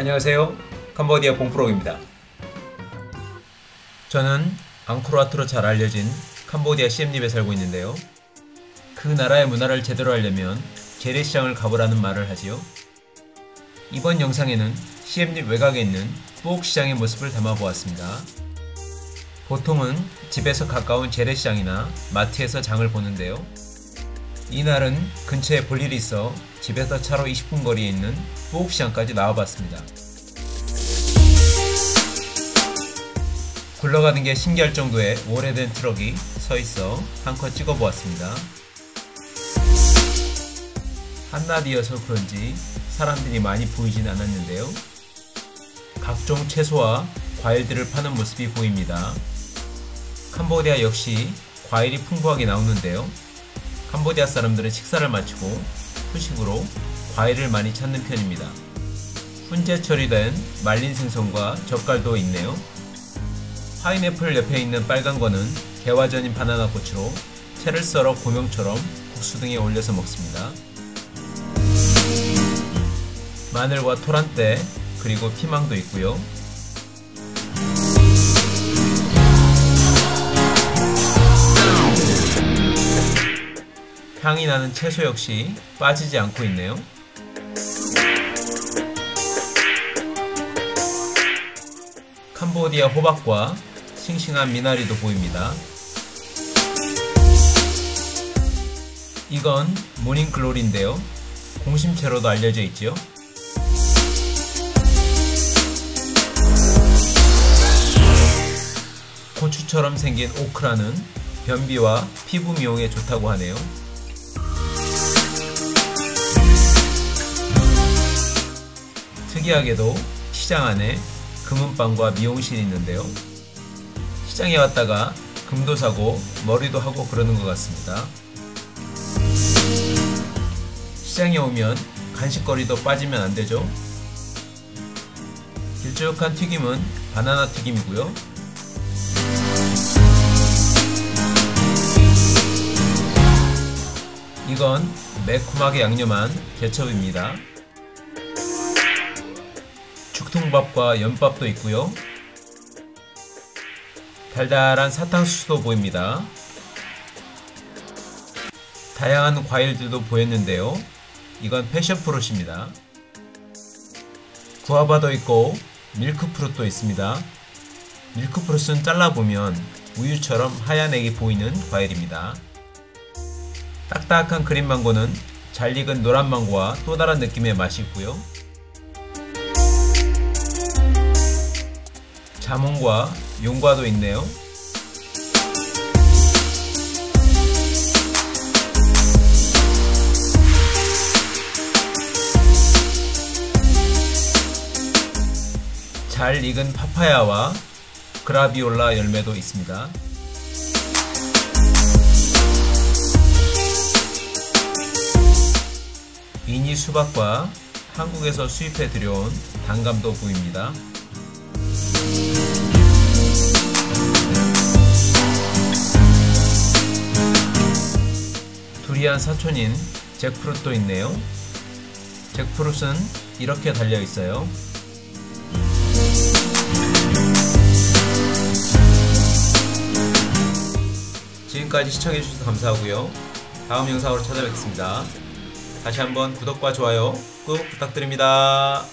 안녕하세요. 캄보디아 봉프록입니다. 저는 앙코르와트로 잘 알려진 캄보디아 시엠립에 살고 있는데요. 그 나라의 문화를 제대로 알려면 재래시장을 가보라는 말을 하지요. 이번 영상에는 시엠립 외곽에 있는 뿌옥시장의 모습을 담아보았습니다. 보통은 집에서 가까운 재래시장이나 마트에서 장을 보는데요. 이날은 근처에 볼 일이 있어 집에서 차로 20분 거리에 있는 뿌옥시장까지 나와봤습니다. 굴러가는 게 신기할 정도의 오래된 트럭이 서 있어 한컷 찍어보았습니다. 한낮이어서 그런지 사람들이 많이 보이진 않았는데요. 각종 채소와 과일들을 파는 모습이 보입니다. 캄보디아 역시 과일이 풍부하게 나오는데요. 캄보디아 사람들은 식사를 마치고 후식으로 과일을 많이 찾는 편입니다. 훈제 처리된 말린 생선과 젓갈도 있네요. 파인애플 옆에 있는 빨간 거는 개화전인 바나나 꽃으로 채를 썰어 고명처럼 국수 등에 올려서 먹습니다. 마늘과 토란대 그리고 피망도 있고요. 향이 나는 채소 역시 빠지지 않고 있네요. 캄보디아 호박과 싱싱한 미나리도 보입니다. 이건 모닝글로리인데요. 공심채로도 알려져 있지요. 고추처럼 생긴 오크라는 변비와 피부 미용에 좋다고 하네요. 특이하게도 시장 안에 금은방과 미용실이 있는데요. 시장에 왔다가 금도 사고 머리도 하고 그러는 것 같습니다. 시장에 오면 간식거리도 빠지면 안 되죠. 길쭉한 튀김은 바나나 튀김이고요. 이건 매콤하게 양념한 개첩입니다. 죽통밥과 연밥도 있고요. 달달한 사탕수수도 보입니다. 다양한 과일들도 보였는데요. 이건 패션프루트입니다. 구아바도 있고 밀크프루트도 있습니다. 밀크프루트는 잘라보면 우유처럼 하얀 액이 보이는 과일입니다. 딱딱한 그린 망고는 잘 익은 노란 망고와 또 다른 느낌의 맛이 있고요. 자몽과 용과도 있네요. 잘 익은 파파야와 그라비올라 열매도 있습니다. 미니 수박과 한국에서 수입해 들여온 단감도 보입니다. 두리안 사촌인 잭프루트도 있네요. 잭프루트는 이렇게 달려 있어요. 지금까지 시청해주셔서 감사하고요. 다음 영상으로 찾아뵙겠습니다. 다시 한번 구독과 좋아요 꾹 부탁드립니다.